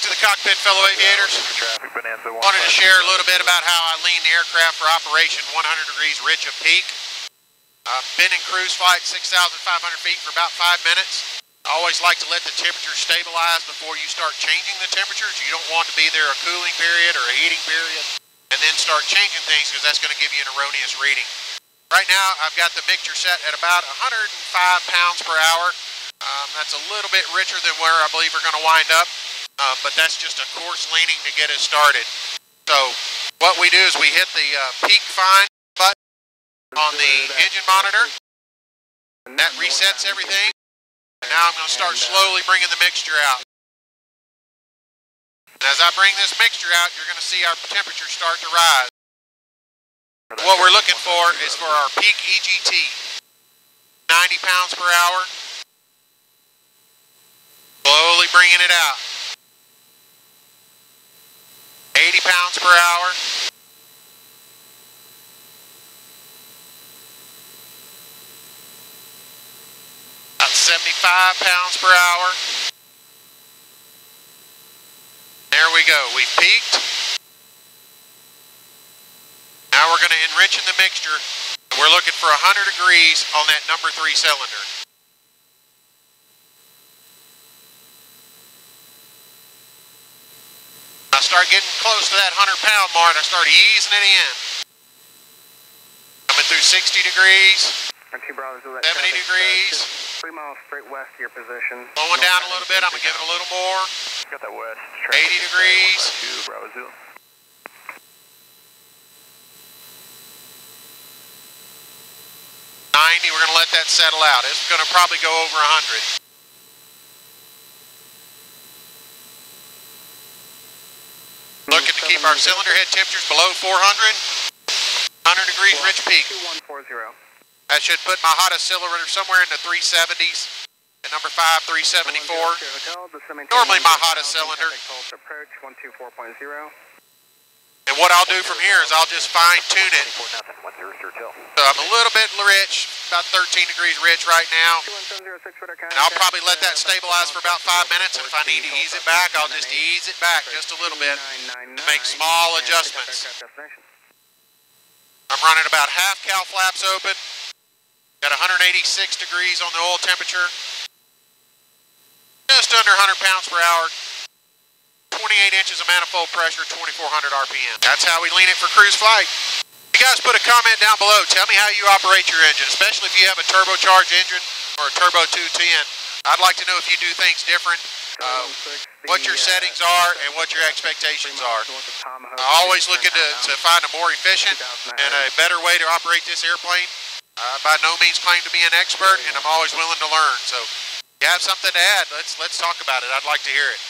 back to the cockpit, fellow aviators. Wanted to share a little bit about how I lean the aircraft for operation 100 degrees rich of peak. I've been in cruise flight 6,500 feet for about five minutes. I always like to let the temperature stabilize before you start changing the temperatures. You don't want to be there a cooling period or a heating period and then start changing things because that's going to give you an erroneous reading. Right now, I've got the mixture set at about 105 pounds per hour. Um, that's a little bit richer than where I believe we're going to wind up, uh, but that's just a coarse leaning to get us started. So what we do is we hit the uh, peak fine button on the engine monitor. That resets everything. And now I'm going to start slowly bringing the mixture out. And as I bring this mixture out, you're going to see our temperature start to rise. What we're looking for is for our peak EGT. 90 pounds per hour. Slowly bringing it out. 80 pounds per hour. About 75 pounds per hour. There we go. We've peaked. Now we're going to enrich in the mixture. We're looking for 100 degrees on that number three cylinder. I start getting close to that 100 pound mark, I start easing it in. Coming through 60 degrees, 70 degrees. Three miles straight west of your position. Slowing down a little bit, I'm going to give it a little more. Got that west. 80 degrees. Two, Bravo Zulu. Ninety, we're going to let that settle out. It's going to probably go over 100. Looking to keep our cylinder head temperatures below 400. 100 degrees rich peak. 2140. That should put my hottest cylinder somewhere in the 370s. At number 5, 374. Normally my hottest cylinder. Approach 124.0. And what I'll do from here is I'll just fine tune it. So I'm a little bit rich, about 13 degrees rich right now. And I'll probably let that stabilize for about five minutes. And if I need to ease it back, I'll just ease it back just a little bit to make small adjustments. I'm running about half cowl flaps open. Got 186 degrees on the oil temperature. Just under 100 pounds per hour. 28 inches of manifold pressure, 2400 RPM. That's how we lean it for cruise flight. You guys put a comment down below. Tell me how you operate your engine, especially if you have a turbocharged engine or a turbo 210. I'd like to know if you do things different, uh, what your settings are, and what your expectations are. I'm always looking to, to find a more efficient and a better way to operate this airplane. Uh, by no means claim to be an expert, and I'm always willing to learn. So, if you have something to add, let's let's talk about it. I'd like to hear it.